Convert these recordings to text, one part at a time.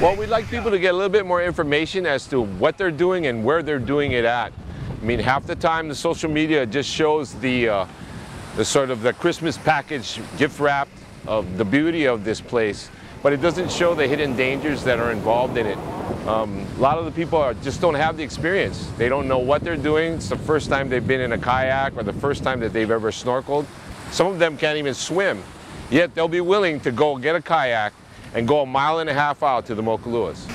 Well, we'd like people to get a little bit more information as to what they're doing and where they're doing it at. I mean, half the time the social media just shows the, uh, the sort of the Christmas package gift wrapped of the beauty of this place, but it doesn't show the hidden dangers that are involved in it. Um, a lot of the people are, just don't have the experience. They don't know what they're doing. It's the first time they've been in a kayak or the first time that they've ever snorkeled. Some of them can't even swim, yet they'll be willing to go get a kayak and go a mile and a half out to the Mokuluas.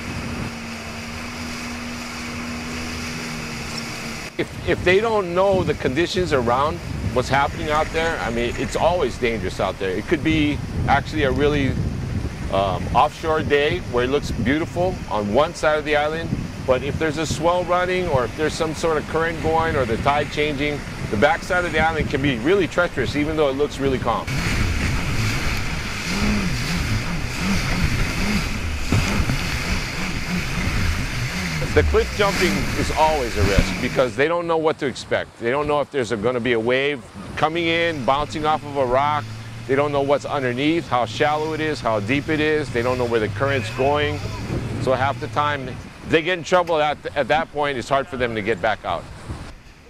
If, if they don't know the conditions around what's happening out there, I mean, it's always dangerous out there. It could be actually a really um, offshore day where it looks beautiful on one side of the island, but if there's a swell running or if there's some sort of current going or the tide changing, the backside of the island can be really treacherous even though it looks really calm. The cliff jumping is always a risk because they don't know what to expect. They don't know if there's going to be a wave coming in, bouncing off of a rock. They don't know what's underneath, how shallow it is, how deep it is. They don't know where the current's going. So half the time, they get in trouble at, at that point, it's hard for them to get back out.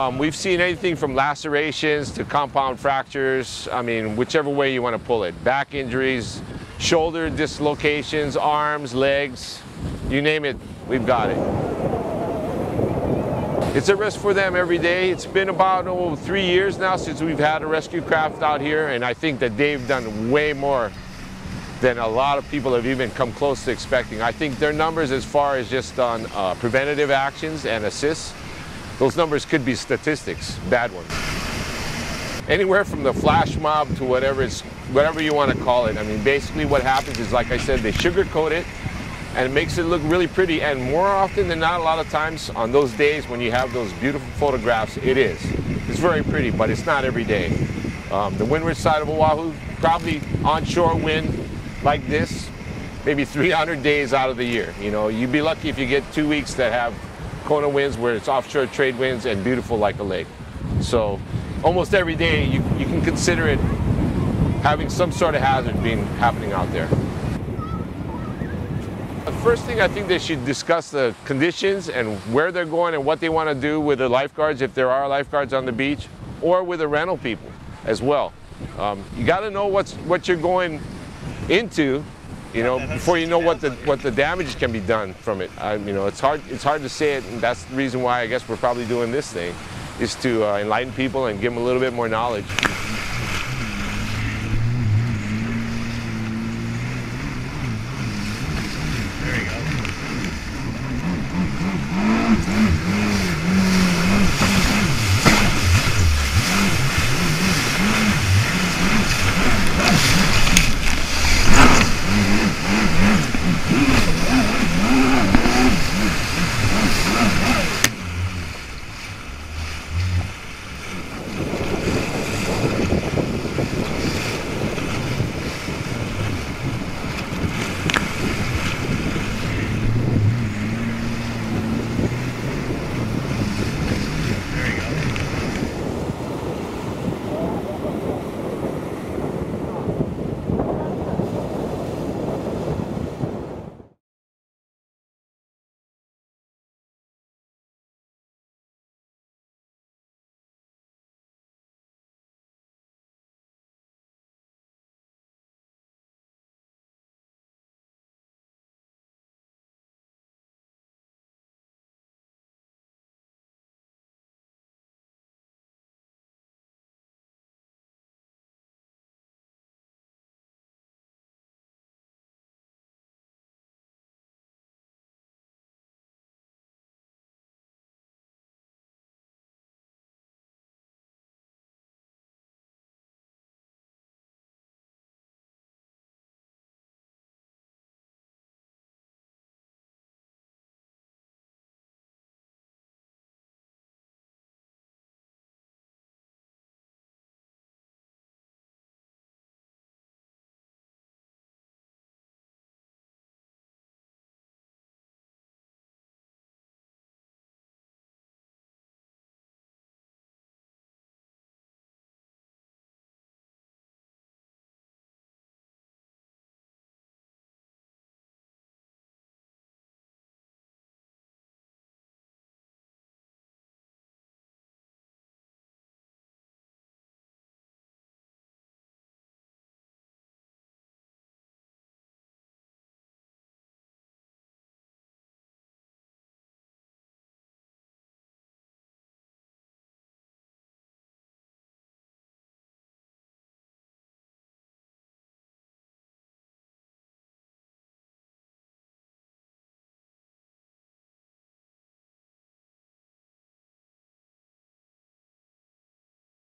Um, we've seen anything from lacerations to compound fractures, I mean, whichever way you want to pull it. Back injuries, shoulder dislocations, arms, legs, you name it, we've got it. It's a risk for them every day. It's been about oh, three years now since we've had a rescue craft out here, and I think that they've done way more than a lot of people have even come close to expecting. I think their numbers as far as just on uh, preventative actions and assists, those numbers could be statistics, bad ones. Anywhere from the flash mob to whatever, it's, whatever you want to call it. I mean, basically what happens is, like I said, they sugarcoat it, and it makes it look really pretty. And more often than not, a lot of times on those days when you have those beautiful photographs, it is. It's very pretty, but it's not every day. Um, the windward side of Oahu, probably onshore wind like this, maybe 300 days out of the year. You know, you'd be lucky if you get two weeks that have Kona winds where it's offshore trade winds and beautiful like a lake. So almost every day you, you can consider it having some sort of hazard being happening out there. The first thing I think they should discuss the conditions and where they're going and what they want to do with the lifeguards, if there are lifeguards on the beach, or with the rental people as well. Um, you got to know what's what you're going into, you know, before you know what the what the damage can be done from it. I, you know, it's hard it's hard to say it, and that's the reason why I guess we're probably doing this thing, is to uh, enlighten people and give them a little bit more knowledge.